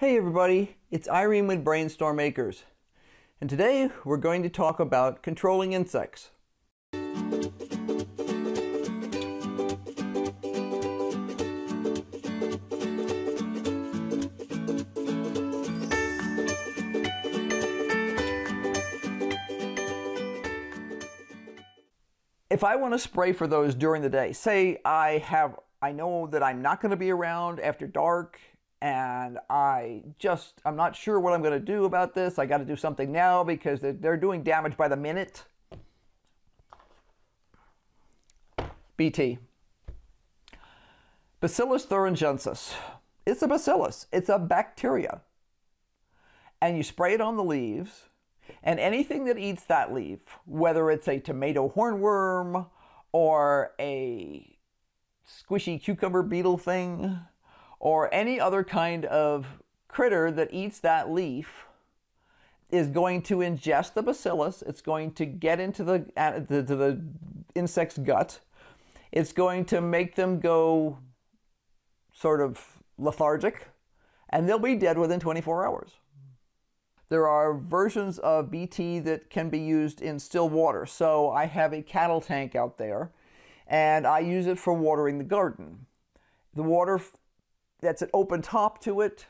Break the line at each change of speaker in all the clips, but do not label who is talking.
Hey everybody, it's Irene with Brainstorm Acres, and today we're going to talk about controlling insects. If I want to spray for those during the day, say I have I know that I'm not going to be around after dark and I just I'm not sure what I'm going to do about this. I got to do something now because they're doing damage by the minute. BT. Bacillus thuringiensis. It's a bacillus. It's a bacteria. And you spray it on the leaves, and anything that eats that leaf, whether it's a tomato hornworm or a squishy cucumber beetle thing, or any other kind of critter that eats that leaf is going to ingest the bacillus. It's going to get into the, uh, the, to the insect's gut. It's going to make them go sort of lethargic, and they'll be dead within 24 hours. There are versions of BT that can be used in still water. So I have a cattle tank out there, and I use it for watering the garden. The water that's an open top to it.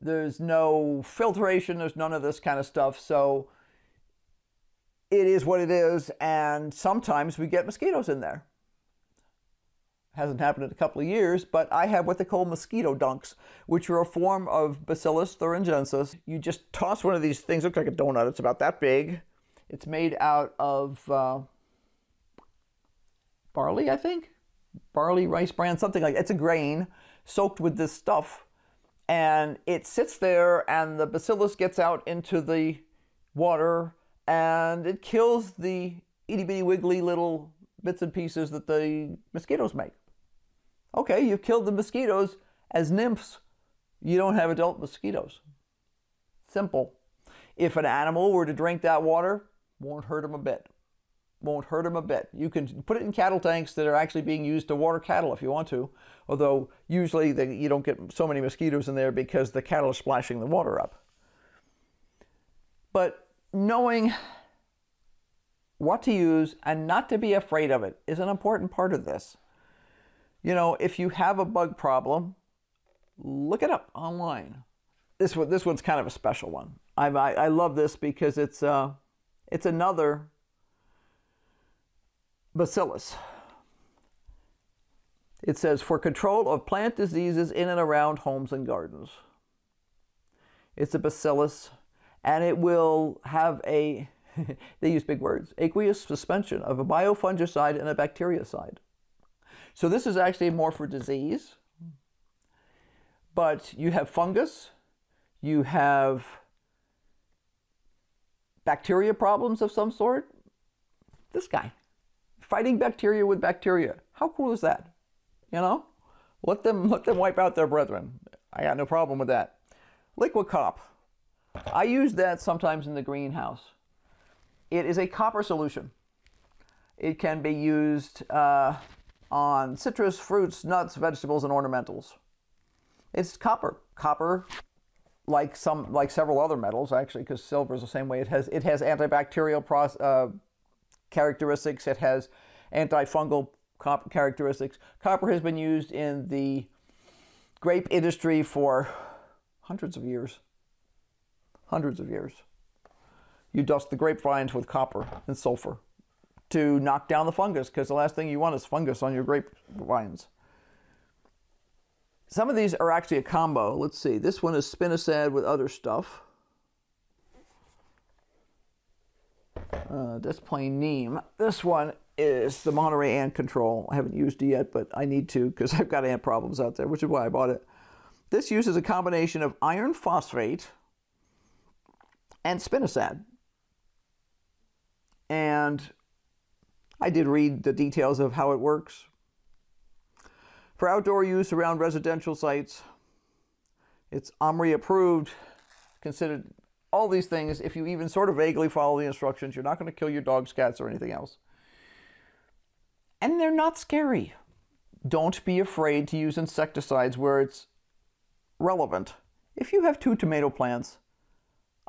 There's no filtration, there's none of this kind of stuff. So it is what it is, and sometimes we get mosquitoes in there. Hasn't happened in a couple of years, but I have what they call mosquito dunks, which are a form of Bacillus thuringiensis. You just toss one of these things, looks like a donut, it's about that big. It's made out of uh, barley, I think? Barley, rice bran, something like that. It's a grain soaked with this stuff and it sits there and the bacillus gets out into the water and it kills the itty bitty wiggly little bits and pieces that the mosquitoes make. Okay, you've killed the mosquitoes as nymphs. You don't have adult mosquitoes. Simple. If an animal were to drink that water, won't hurt them a bit won't hurt them a bit. You can put it in cattle tanks that are actually being used to water cattle if you want to, although usually they, you don't get so many mosquitoes in there because the cattle are splashing the water up. But knowing what to use and not to be afraid of it is an important part of this. You know, if you have a bug problem, look it up online. This one, this one's kind of a special one. I, I, I love this because it's uh, it's another bacillus. It says for control of plant diseases in and around homes and gardens. It's a bacillus and it will have a, they use big words, aqueous suspension of a biofungicide and a bactericide. So this is actually more for disease, but you have fungus, you have bacteria problems of some sort. This guy fighting bacteria with bacteria. How cool is that? You know? Let them let them wipe out their brethren. I got no problem with that. Liqui-Cop. I use that sometimes in the greenhouse. It is a copper solution. It can be used uh, on citrus, fruits, nuts, vegetables, and ornamentals. It's copper. Copper, like some, like several other metals, actually, because silver is the same way. It has it has antibacterial process, uh, characteristics. It has antifungal characteristics. Copper has been used in the grape industry for hundreds of years. Hundreds of years. You dust the grapevines with copper and sulfur to knock down the fungus because the last thing you want is fungus on your grapevines. Some of these are actually a combo. Let's see. This one is spinosad with other stuff. Uh, that's plain neem. This one is the Monterey ant control. I haven't used it yet, but I need to because I've got ant problems out there, which is why I bought it. This uses a combination of iron phosphate and spinosad. And I did read the details of how it works. For outdoor use around residential sites, it's OMRI approved, considered all these things, if you even sort of vaguely follow the instructions, you're not going to kill your dogs, cats, or anything else. And they're not scary. Don't be afraid to use insecticides where it's relevant. if you have two tomato plants,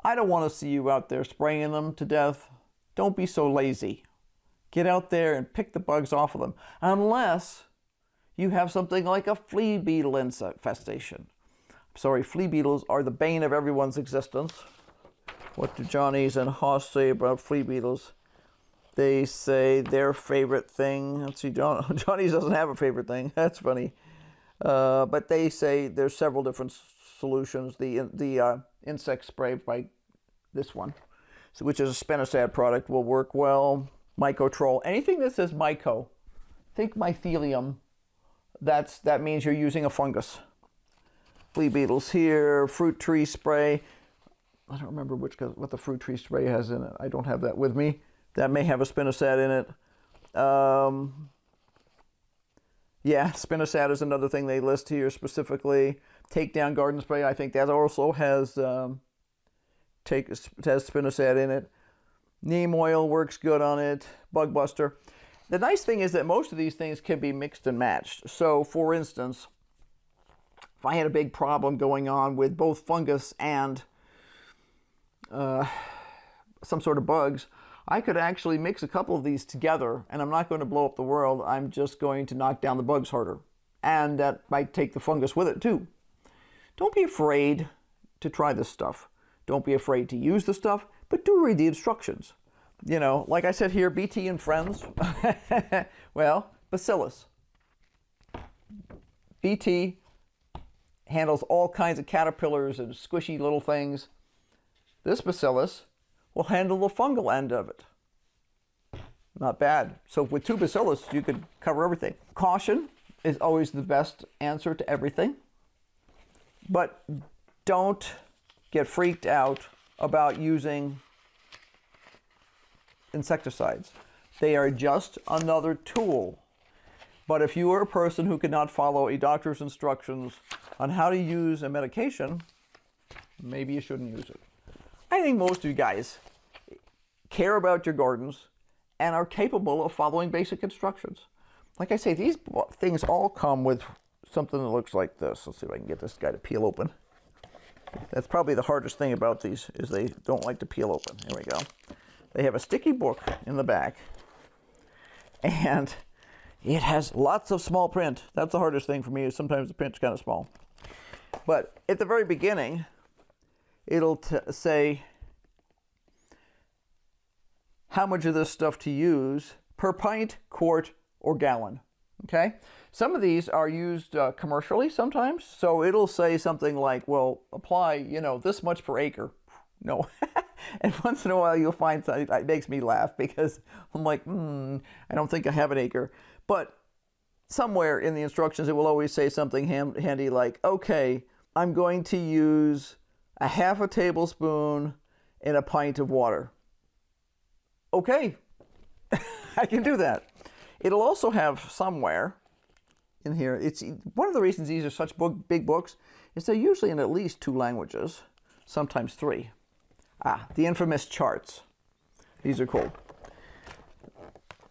I don't want to see you out there spraying them to death. Don't be so lazy. Get out there and pick the bugs off of them. Unless you have something like a flea beetle infestation. I'm sorry, flea beetles are the bane of everyone's existence. What do Johnny's and Hoss say about flea beetles? They say their favorite thing. Let's see, John, Johnny's doesn't have a favorite thing. That's funny. Uh, but they say there's several different solutions. The the uh, insect spray by this one, so, which is a spinosad product, will work well. Mycotrol, anything that says myco, think mycelium. That's that means you're using a fungus. Flea beetles here, fruit tree spray. I don't remember which what the fruit tree spray has in it. I don't have that with me. That may have a spinosad in it. Um, yeah, spinosad is another thing they list here specifically. Takedown garden spray, I think that also has um, take has spinosad in it. Neem oil works good on it. Bug buster. The nice thing is that most of these things can be mixed and matched. So, for instance, if I had a big problem going on with both fungus and uh, some sort of bugs, I could actually mix a couple of these together and I'm not going to blow up the world. I'm just going to knock down the bugs harder. And that might take the fungus with it too. Don't be afraid to try this stuff. Don't be afraid to use the stuff, but do read the instructions. You know, like I said here, BT and friends. well, bacillus. BT handles all kinds of caterpillars and squishy little things. This bacillus will handle the fungal end of it. Not bad. So with two bacillus, you could cover everything. Caution is always the best answer to everything. But don't get freaked out about using insecticides. They are just another tool. But if you are a person who cannot follow a doctor's instructions on how to use a medication, maybe you shouldn't use it. I think most of you guys care about your gardens and are capable of following basic instructions. Like I say, these things all come with something that looks like this. Let's see if I can get this guy to peel open. That's probably the hardest thing about these is they don't like to peel open. Here we go. They have a sticky book in the back and it has lots of small print. That's the hardest thing for me is sometimes the print's kind of small. But at the very beginning, it'll say how much of this stuff to use per pint, quart, or gallon. Okay? Some of these are used uh, commercially sometimes, so it'll say something like, well, apply, you know, this much per acre. No. and once in a while you'll find something that makes me laugh because I'm like, hmm, I don't think I have an acre. But somewhere in the instructions it will always say something handy like, okay, I'm going to use a half a tablespoon in a pint of water. Okay, I can do that. It'll also have somewhere in here. It's one of the reasons these are such book, big books is they're usually in at least two languages, sometimes three. Ah, the infamous charts. These are cool.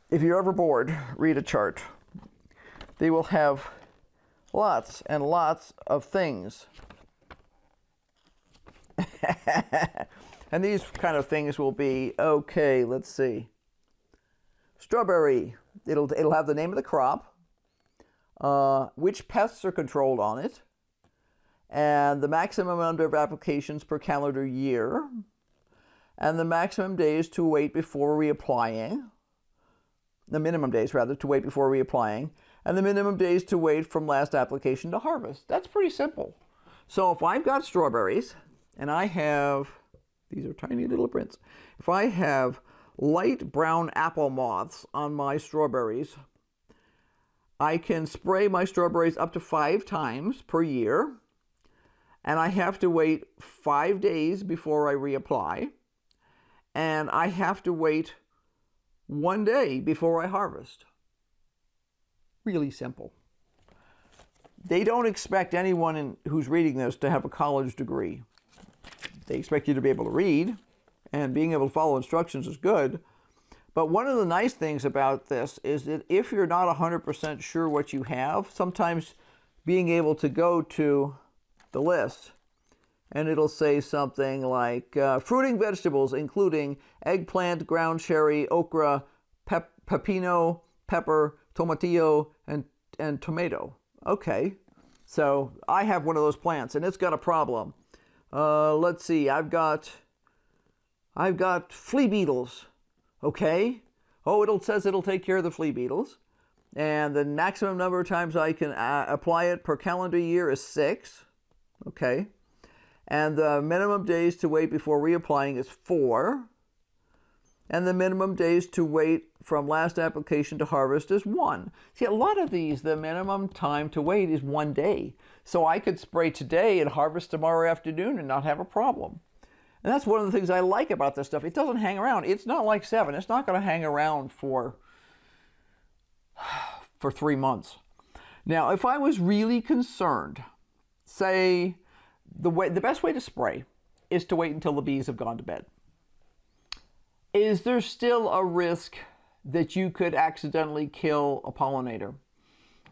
If you're ever bored, read a chart. They will have lots and lots of things and these kind of things will be okay, let's see. Strawberry, it'll, it'll have the name of the crop, uh, which pests are controlled on it, and the maximum number of applications per calendar year, and the maximum days to wait before reapplying, the minimum days rather, to wait before reapplying, and the minimum days to wait from last application to harvest. That's pretty simple. So if I've got strawberries, and I have, these are tiny little prints, if I have light brown apple moths on my strawberries, I can spray my strawberries up to five times per year, and I have to wait five days before I reapply, and I have to wait one day before I harvest. Really simple. They don't expect anyone in, who's reading this to have a college degree. They expect you to be able to read, and being able to follow instructions is good. But one of the nice things about this is that if you're not 100% sure what you have, sometimes being able to go to the list and it'll say something like uh, fruiting vegetables, including eggplant, ground cherry, okra, pep- pepino, pepper, tomatillo, and, and tomato. Okay, so I have one of those plants, and it's got a problem. Uh, let's see, I've got I've got flea beetles. Okay. Oh, it says it'll take care of the flea beetles. And the maximum number of times I can uh, apply it per calendar year is six. Okay. And the minimum days to wait before reapplying is four. And the minimum days to wait from last application to harvest is one. See, a lot of these, the minimum time to wait is one day. So I could spray today and harvest tomorrow afternoon and not have a problem. And that's one of the things I like about this stuff. It doesn't hang around. It's not like Sevin. It's not going to hang around for for 3 months. Now, if I was really concerned, say the way the best way to spray is to wait until the bees have gone to bed. Is there still a risk that you could accidentally kill a pollinator?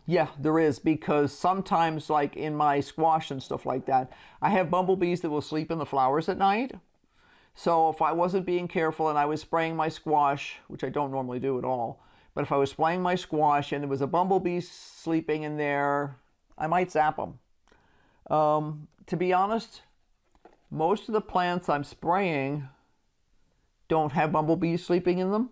Yeah, there is because sometimes, like in my squash and stuff like that, I have bumblebees that will sleep in the flowers at night. So if I wasn't being careful and I was spraying my squash, which I don't normally do at all, but if I was spraying my squash and there was a bumblebee sleeping in there, I might zap them. Um, to be honest, most of the plants I'm spraying don't have bumblebees sleeping in them.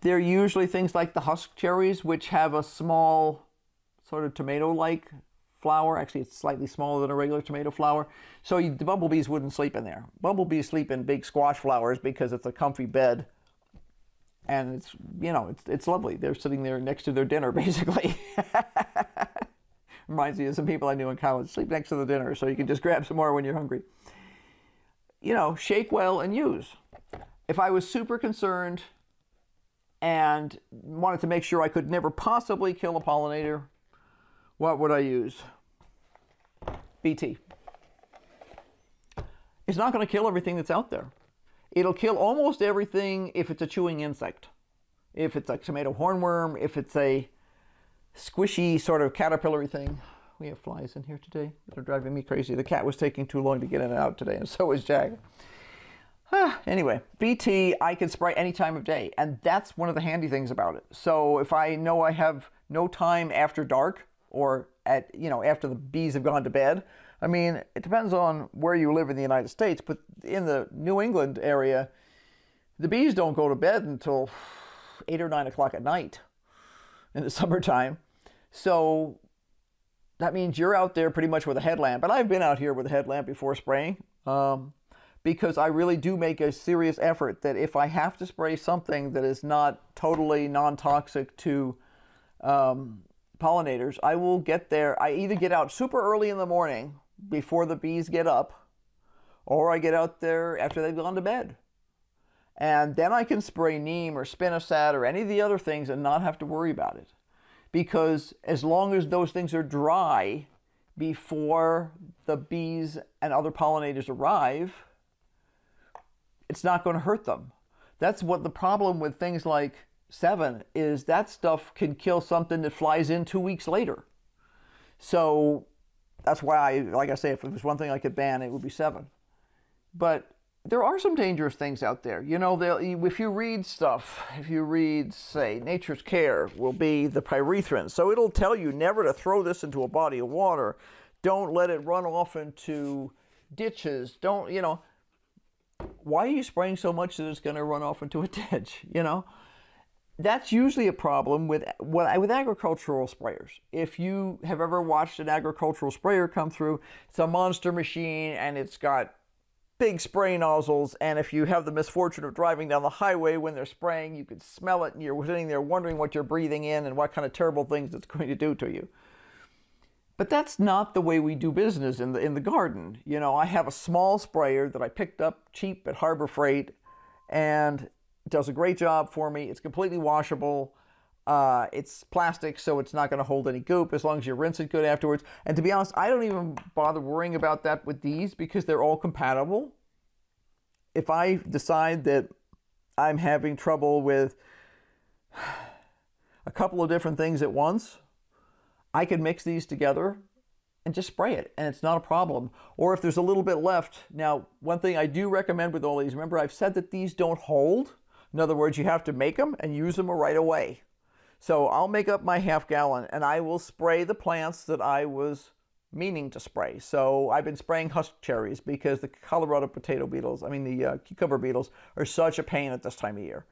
They're usually things like the husk cherries, which have a small, sort of tomato-like flower. Actually, it's slightly smaller than a regular tomato flower. So you, the bumblebees wouldn't sleep in there. Bumblebees sleep in big squash flowers because it's a comfy bed. And it's, you know, it's, it's lovely. They're sitting there next to their dinner, basically. Reminds me of some people I knew in college. Sleep next to the dinner so you can just grab some more when you're hungry. You know, shake well and use. If I was super concerned and wanted to make sure I could never possibly kill a pollinator, what would I use? BT. It's not going to kill everything that's out there. It'll kill almost everything if it's a chewing insect. If it's a tomato hornworm, if it's a squishy sort of caterpillary thing. We have flies in here today. They're driving me crazy. The cat was taking too long to get in and out today, and so was Jack. Ah, anyway, BT I can spray any time of day, and that's one of the handy things about it. So if I know I have no time after dark or at you know after the bees have gone to bed, I mean it depends on where you live in the United States, but in the New England area, the bees don't go to bed until eight or nine o'clock at night in the summertime. So that means you're out there pretty much with a headlamp, and I've been out here with a headlamp before spraying. Um, because I really do make a serious effort that if I have to spray something that is not totally non toxic to um, pollinators, I will get there. I either get out super early in the morning before the bees get up, or I get out there after they've gone to bed. And then I can spray neem or spinosad or any of the other things and not have to worry about it. Because as long as those things are dry before the bees and other pollinators arrive, it's not going to hurt them. That's what the problem with things like Sevin is that stuff can kill something that flies in two weeks later. So that's why I, like I say, if it was one thing I could ban, it would be Sevin. But there are some dangerous things out there. You know, if you read stuff, if you read, say, Nature's Care will be the pyrethrin. So it'll tell you never to throw this into a body of water. Don't let it run off into ditches. Don't, you know, why are you spraying so much that it's going to run off into a ditch? You know, that's usually a problem with with agricultural sprayers. If you have ever watched an agricultural sprayer come through, it's a monster machine and it's got big spray nozzles. And if you have the misfortune of driving down the highway when they're spraying, you could smell it and you're sitting there wondering what you're breathing in and what kind of terrible things it's going to do to you. But that's not the way we do business in the in the garden. You know, I have a small sprayer that I picked up cheap at Harbor Freight, and it does a great job for me. It's completely washable. Uh, it's plastic, so it's not going to hold any goop as long as you rinse it good afterwards. And to be honest, I don't even bother worrying about that with these because they're all compatible. If I decide that I'm having trouble with a couple of different things at once, I can mix these together and just spray it, and it's not a problem. Or if there's a little bit left, now, one thing I do recommend with all these, remember I've said that these don't hold. In other words, you have to make them and use them right away. So I'll make up my half gallon and I will spray the plants that I was meaning to spray. So I've been spraying husk cherries because the Colorado potato beetles, I mean the uh, cucumber beetles, are such a pain at this time of year.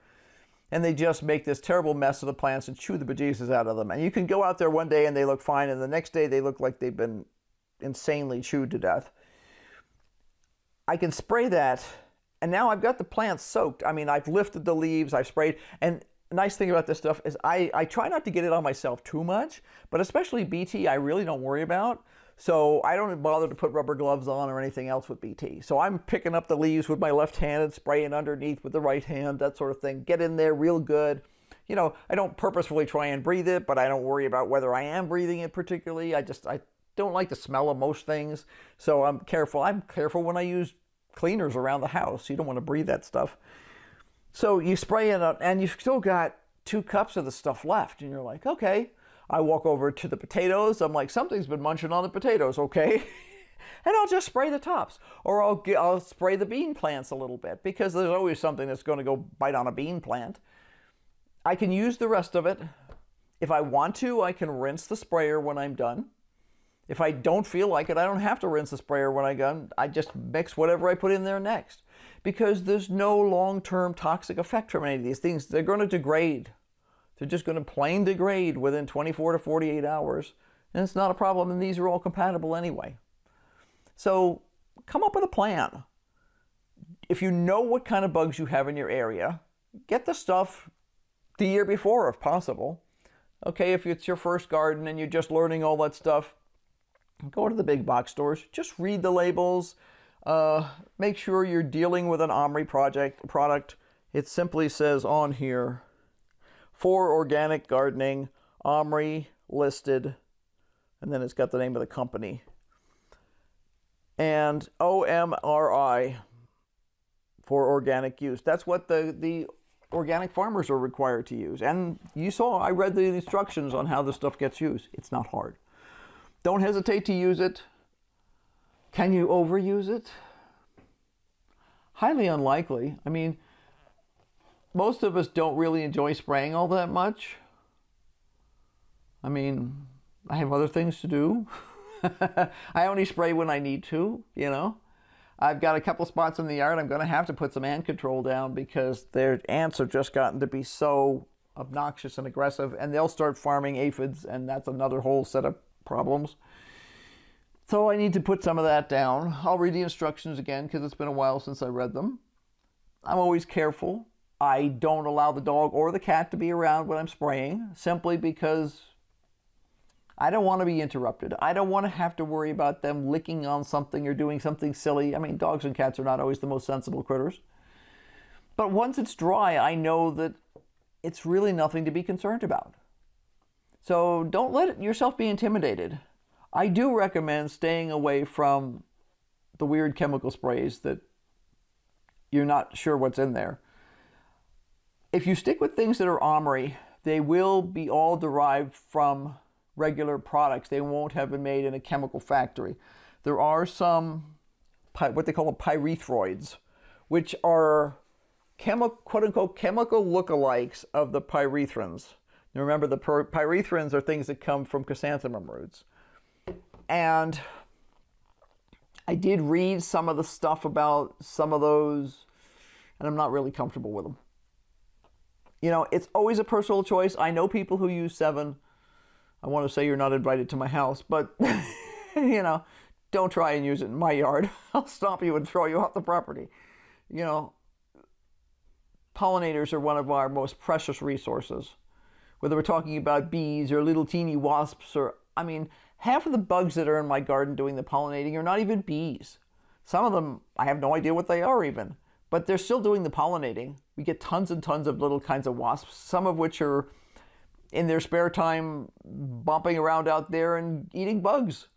And they just make this terrible mess of the plants and chew the bejesus out of them. And you can go out there one day and they look fine, and the next day they look like they've been insanely chewed to death. I can spray that, and now I've got the plants soaked. I mean, I've lifted the leaves, I've sprayed, and nice thing about this stuff is I, I try not to get it on myself too much, but especially BT, I really don't worry about. So I don't bother to put rubber gloves on or anything else with BT. So I'm picking up the leaves with my left hand and spraying underneath with the right hand, that sort of thing. Get in there real good. You know, I don't purposefully try and breathe it, but I don't worry about whether I am breathing it particularly. I just I don't like the smell of most things, so I'm careful. I'm careful when I use cleaners around the house. You don't want to breathe that stuff. So you spray it up, and you've still got two cups of the stuff left, and you're like, okay. I walk over to the potatoes. I'm like, something's been munching on the potatoes, okay? and I'll just spray the tops, or I'll get, I'll spray the bean plants a little bit because there's always something that's going to go bite on a bean plant. I can use the rest of it. If I want to, I can rinse the sprayer when I'm done. If I don't feel like it, I don't have to rinse the sprayer when I'm done. I just mix whatever I put in there next because there's no long-term toxic effect from any of these things. They're going to degrade they're just going to plain degrade within 24 to 48 hours, and it's not a problem, and these are all compatible anyway. So come up with a plan. If you know what kind of bugs you have in your area, get the stuff the year before if possible. Okay, if it's your first garden and you're just learning all that stuff, go to the big box stores, just read the labels, uh, make sure you're dealing with an Omri project product. It simply says on here, for organic gardening, Omri listed, and then it's got the name of the company. And OMRI for organic use. That's what the, the organic farmers are required to use. And you saw, I read the instructions on how the stuff gets used. It's not hard. Don't hesitate to use it. Can you overuse it? Highly unlikely. I mean, most of us don't really enjoy spraying all that much. I mean, I have other things to do. I only spray when I need to, you know. I've got a couple spots in the yard I'm going to have to put some ant control down because their ants have just gotten to be so obnoxious and aggressive and they'll start farming aphids and that's another whole set of problems. So I need to put some of that down. I'll read the instructions again because it's been a while since I read them. I'm always careful. I don't allow the dog or the cat to be around when I'm spraying simply because I don't want to be interrupted. I don't want to have to worry about them licking on something or doing something silly. I mean, dogs and cats are not always the most sensible critters. But once it's dry, I know that it's really nothing to be concerned about. So don't let yourself be intimidated. I do recommend staying away from the weird chemical sprays that you're not sure what's in there. If you stick with things that are Omri, they will be all derived from regular products. They won't have been made in a chemical factory. There are some what they call pyrethroids, which are chemi- quote unquote chemical lookalikes of the pyrethrins. Now remember, the pyrethrins are things that come from chrysanthemum roots. And I did read some of the stuff about some of those, and I'm not really comfortable with them you know, it's always a personal choice. I know people who use Sevin. I want to say you're not invited to my house, but you know, don't try and use it in my yard. I'll stop you and throw you off the property. You know, pollinators are one of our most precious resources. Whether we're talking about bees or little teeny wasps or I mean, half of the bugs that are in my garden doing the pollinating are not even bees. Some of them I have no idea what they are even but they're still doing the pollinating. We get tons and tons of little kinds of wasps, some of which are in their spare time bumping around out there and eating bugs,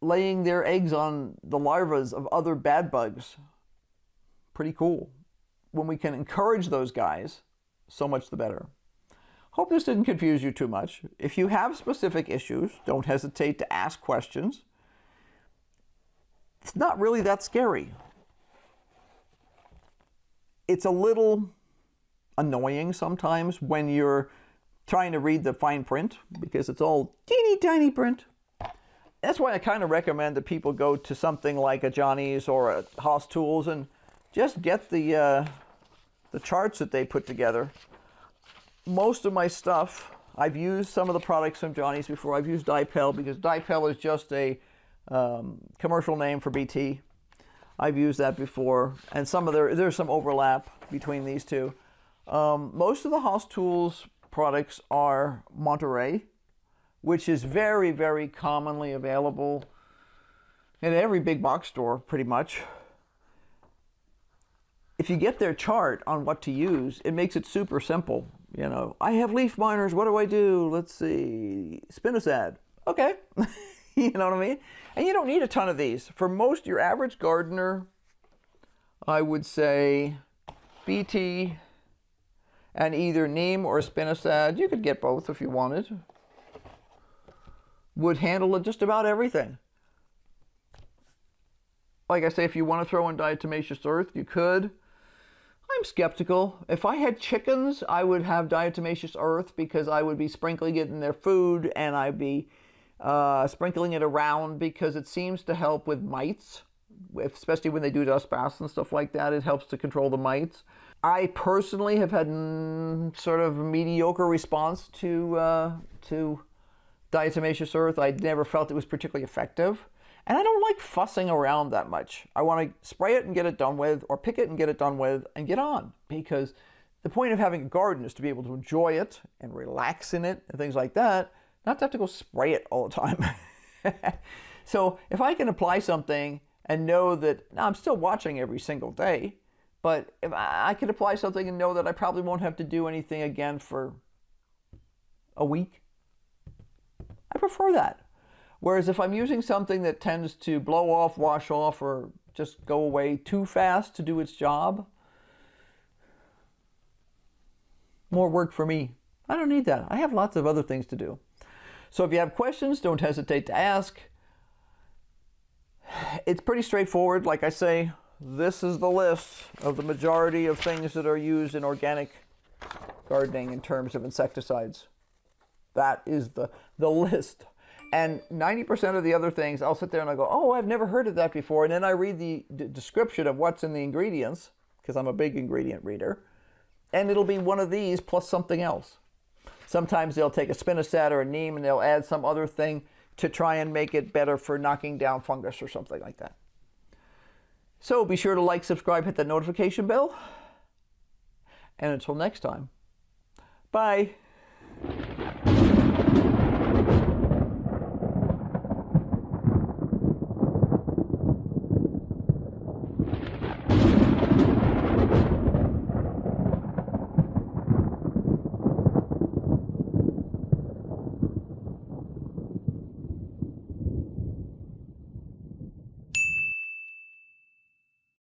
laying their eggs on the larvas of other bad bugs. Pretty cool. When we can encourage those guys, so much the better. Hope this didn't confuse you too much. If you have specific issues, don't hesitate to ask questions. It's not really that scary. It's a little annoying sometimes when you're trying to read the fine print because it's all teeny tiny print. That's why I kind of recommend that people go to something like a Johnny's or a Hoss Tools and just get the uh, the charts that they put together most of my stuff, I've used some of the products from Johnny's before. I've used Dipel because Dipel is just a um, commercial name for BT. I've used that before, and some of there there's some overlap between these two. Um, most of the Hoss Tools products are Monterey, which is very very commonly available in every big box store, pretty much. If you get their chart on what to use, it makes it super simple. You know, I have leaf miners. What do I do? Let's see. Spinosad. Okay. you know what I mean? And you don't need a ton of these. For most, your average gardener, I would say BT and either neem or spinosad. You could get both if you wanted. Would handle just about everything. Like I say, if you want to throw in diatomaceous earth, you could. I'm skeptical. If I had chickens, I would have diatomaceous earth because I would be sprinkling it in their food and I'd be uh, sprinkling it around because it seems to help with mites, especially when they do dust baths and stuff like that. It helps to control the mites. I personally have had mm, sort of mediocre response to uh, to diatomaceous earth. I never felt it was particularly effective. And I don't like fussing around that much. I want to spray it and get it done with, or pick it and get it done with, and get on. Because the point of having a garden is to be able to enjoy it and relax in it and things like that, not to have to go spray it all the time. so if I can apply something and know that now I'm still watching every single day, but if I can apply something and know that I probably won't have to do anything again for a week, I prefer that. Whereas if I'm using something that tends to blow off, wash off, or just go away too fast to do its job, more work for me. I don't need that. I have lots of other things to do. So if you have questions, don't hesitate to ask. It's pretty straightforward. Like I say, this is the list of the majority of things that are used in organic gardening in terms of insecticides. That is the, the list. And 90% of the other things, I'll sit there and I go, oh, I've never heard of that before. And then I read the d- description of what's in the ingredients, because I'm a big ingredient reader, and it'll be one of these plus something else. Sometimes they'll take a spinosad or a neem and they'll add some other thing to try and make it better for knocking down fungus or something like that. So be sure to like, subscribe, hit the notification bell. And until next time, bye.